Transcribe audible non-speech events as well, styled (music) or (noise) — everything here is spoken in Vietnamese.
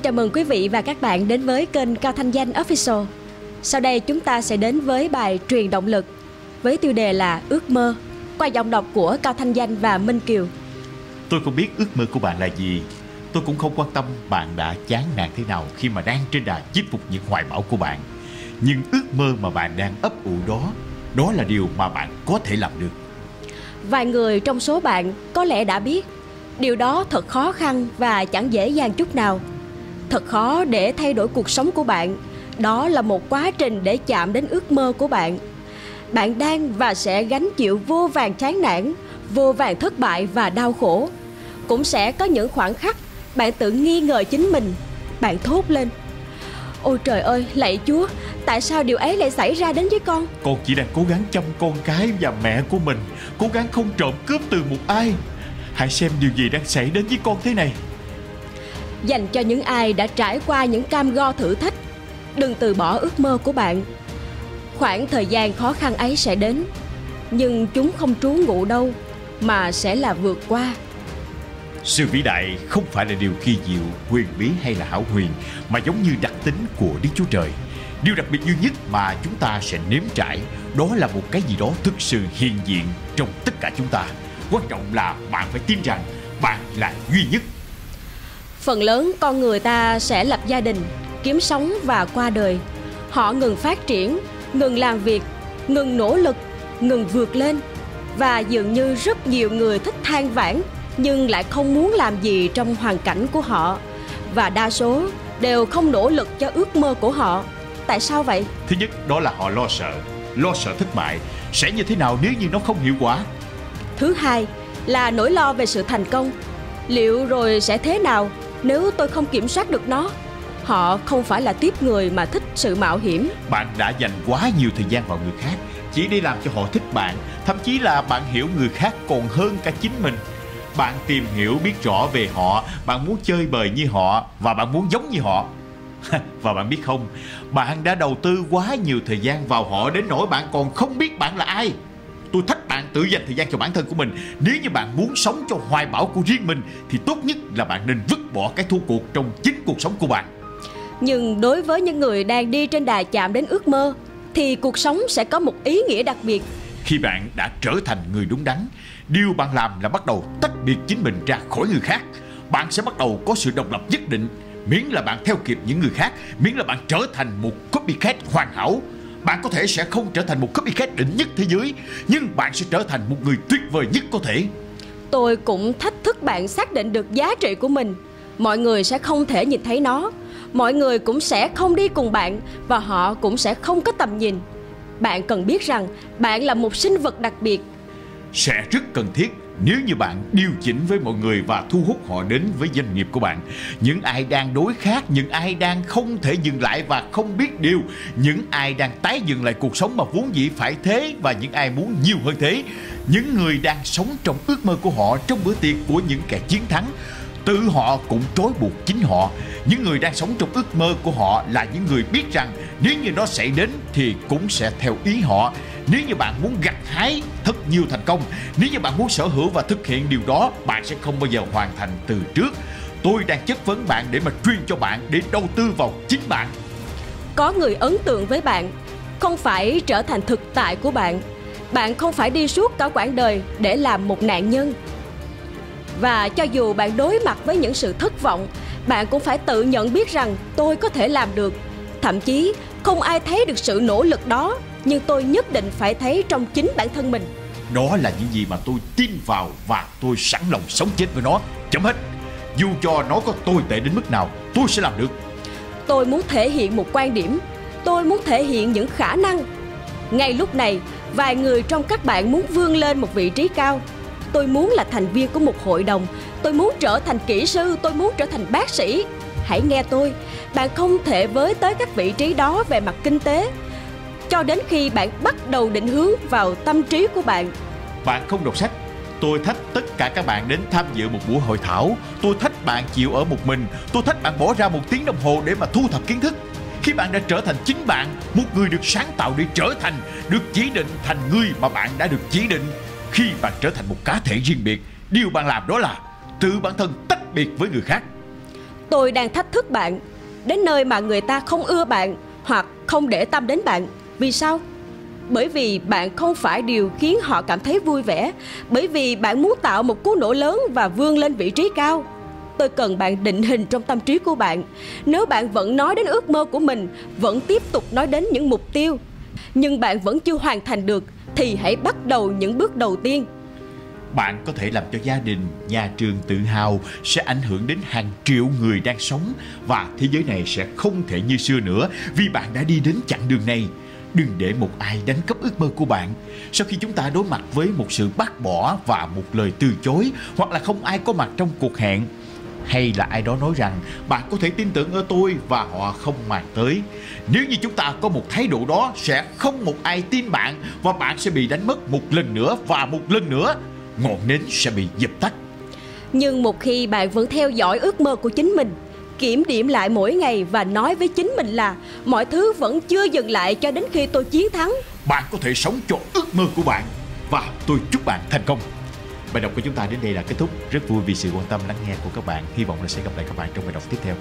Xin chào mừng quý vị và các bạn đến với kênh Cao Thanh Danh Official. Sau đây chúng ta sẽ đến với bài truyền động lực với tiêu đề là Ước mơ qua giọng đọc của Cao Thanh Danh và Minh Kiều. Tôi không biết ước mơ của bạn là gì. Tôi cũng không quan tâm bạn đã chán nản thế nào khi mà đang trên đà chinh phục những hoài bão của bạn. Nhưng ước mơ mà bạn đang ấp ủ đó, đó là điều mà bạn có thể làm được. Vài người trong số bạn có lẽ đã biết điều đó thật khó khăn và chẳng dễ dàng chút nào. Thật khó để thay đổi cuộc sống của bạn. Đó là một quá trình để chạm đến ước mơ của bạn. Bạn đang và sẽ gánh chịu vô vàng chán nản, vô vàng thất bại và đau khổ. Cũng sẽ có những khoảng khắc bạn tự nghi ngờ chính mình. Bạn thốt lên. Ôi trời ơi, lạy Chúa, tại sao điều ấy lại xảy ra đến với con? Con chỉ đang cố gắng chăm con cái và mẹ của mình, cố gắng không trộm cướp từ một ai. Hãy xem điều gì đang xảy đến với con thế này. Dành cho những ai đã trải qua những cam go thử thách, đừng từ bỏ ước mơ của bạn. Khoảng thời gian khó khăn ấy sẽ đến, nhưng chúng không trú ngụ đâu mà sẽ là vượt qua. Sự vĩ đại không phải là điều kỳ diệu, huyền bí hay là hảo huyền, mà giống như đặc tính của Đức Chúa Trời. Điều đặc biệt duy nhất mà chúng ta sẽ nếm trải, đó là một cái gì đó thực sự hiện diện trong tất cả chúng ta. Quan trọng là bạn phải tin rằng bạn là duy nhất. Phần lớn con người ta sẽ lập gia đình, kiếm sống và qua đời. Họ ngừng phát triển, ngừng làm việc, ngừng nỗ lực, ngừng vượt lên. Và dường như rất nhiều người thích than vãn nhưng lại không muốn làm gì trong hoàn cảnh của họ. Và đa số đều không nỗ lực cho ước mơ của họ. Tại sao vậy? Thứ nhất đó là họ lo sợ, lo sợ thất bại. Sẽ như thế nào nếu như nó không hiệu quả? Thứ hai là nỗi lo về sự thành công. Liệu rồi sẽ thế nào nếu tôi không kiểm soát được nó? Họ không phải là tiếp người mà thích sự mạo hiểm. Bạn đã dành quá nhiều thời gian vào người khác, chỉ để làm cho họ thích bạn, thậm chí là bạn hiểu người khác còn hơn cả chính mình. Bạn tìm hiểu biết rõ về họ, bạn muốn chơi bời như họ và bạn muốn giống như họ. (laughs) và bạn biết không, bạn đã đầu tư quá nhiều thời gian vào họ đến nỗi bạn còn không biết bạn là ai. Tôi thách bạn tự dành thời gian cho bản thân của mình Nếu như bạn muốn sống cho hoài bão của riêng mình Thì tốt nhất là bạn nên vứt bỏ cái thua cuộc trong chính cuộc sống của bạn. Nhưng đối với những người đang đi trên đà chạm đến ước mơ Thì cuộc sống sẽ có một ý nghĩa đặc biệt. Khi bạn đã trở thành người đúng đắn Điều bạn làm là bắt đầu tách biệt chính mình ra khỏi người khác. Bạn sẽ bắt đầu có sự độc lập nhất định Miễn là bạn theo kịp những người khác Miễn là bạn trở thành một copycat hoàn hảo. Bạn có thể sẽ không trở thành một copycat đỉnh nhất thế giới Nhưng bạn sẽ trở thành một người tuyệt vời nhất có thể. Tôi cũng thách thức bạn xác định được giá trị của mình Mọi người sẽ không thể nhìn thấy nó. Mọi người cũng sẽ không đi cùng bạn Và họ cũng sẽ không có tầm nhìn. Bạn cần biết rằng bạn là một sinh vật đặc biệt. Sẽ rất cần thiết nếu như bạn điều chỉnh với mọi người và thu hút họ đến với doanh nghiệp của bạn. Những ai đang đối khác, những ai đang không thể dừng lại và không biết điều, những ai đang tái dựng lại cuộc sống mà vốn dĩ phải thế và những ai muốn nhiều hơn thế. Những người đang sống trong ước mơ của họ trong bữa tiệc của những kẻ chiến thắng tự họ cũng trói buộc chính họ. Những người đang sống trong ước mơ của họ là những người biết rằng nếu như nó xảy đến thì cũng sẽ theo ý họ. Nếu như bạn muốn gặt hái thật nhiều thành công, Nếu như bạn muốn sở hữu và thực hiện điều đó, Bạn sẽ không bao giờ hoàn thành từ trước. Tôi đang chất vấn bạn để mà truyền cho bạn Để đầu tư vào chính bạn. Có người ấn tượng với bạn, Không phải trở thành thực tại của bạn. Bạn không phải đi suốt cả quãng đời Để làm một nạn nhân. Và cho dù bạn đối mặt với những sự thất vọng Bạn cũng phải tự nhận biết rằng Tôi có thể làm được. Thậm chí không ai thấy được sự nỗ lực đó nhưng tôi nhất định phải thấy trong chính bản thân mình. Đó là những gì mà tôi tin vào và tôi sẵn lòng sống chết với nó. Chấm hết. Dù cho nó có tồi tệ đến mức nào tôi sẽ làm được. Tôi muốn thể hiện một quan điểm. Tôi muốn thể hiện những khả năng. Ngay lúc này vài người trong các bạn muốn vươn lên một vị trí cao tôi muốn là thành viên của một hội đồng tôi muốn trở thành kỹ sư tôi muốn trở thành bác sĩ hãy nghe tôi bạn không thể với tới các vị trí đó về mặt kinh tế cho đến khi bạn bắt đầu định hướng vào tâm trí của bạn. Bạn không đọc sách. Tôi thách tất cả các bạn đến tham dự một buổi hội thảo. Tôi thách bạn chịu ở một mình. Tôi thách bạn bỏ ra một tiếng đồng hồ để mà thu thập kiến thức. Khi bạn đã trở thành chính bạn, một người được sáng tạo để trở thành, được chỉ định thành người mà bạn đã được chỉ định. Khi bạn trở thành một cá thể riêng biệt, điều bạn làm đó là tự bản thân tách biệt với người khác. Tôi đang thách thức bạn Đến nơi mà người ta không ưa bạn Hoặc không để tâm đến bạn Vì sao? Bởi vì bạn không phải điều khiến họ cảm thấy vui vẻ Bởi vì bạn muốn tạo một cú nổ lớn và vươn lên vị trí cao Tôi cần bạn định hình trong tâm trí của bạn Nếu bạn vẫn nói đến ước mơ của mình Vẫn tiếp tục nói đến những mục tiêu nhưng bạn vẫn chưa hoàn thành được Thì hãy bắt đầu những bước đầu tiên bạn có thể làm cho gia đình, nhà trường tự hào sẽ ảnh hưởng đến hàng triệu người đang sống và thế giới này sẽ không thể như xưa nữa vì bạn đã đi đến chặng đường này. Đừng để một ai đánh cắp ước mơ của bạn. Sau khi chúng ta đối mặt với một sự bác bỏ và một lời từ chối hoặc là không ai có mặt trong cuộc hẹn hay là ai đó nói rằng bạn có thể tin tưởng ở tôi và họ không màng tới. Nếu như chúng ta có một thái độ đó sẽ không một ai tin bạn và bạn sẽ bị đánh mất một lần nữa và một lần nữa ngọn nến sẽ bị dập tắt. Nhưng một khi bạn vẫn theo dõi ước mơ của chính mình, kiểm điểm lại mỗi ngày và nói với chính mình là mọi thứ vẫn chưa dừng lại cho đến khi tôi chiến thắng. Bạn có thể sống cho ước mơ của bạn và tôi chúc bạn thành công. Bài đọc của chúng ta đến đây là kết thúc. Rất vui vì sự quan tâm lắng nghe của các bạn. Hy vọng là sẽ gặp lại các bạn trong bài đọc tiếp theo.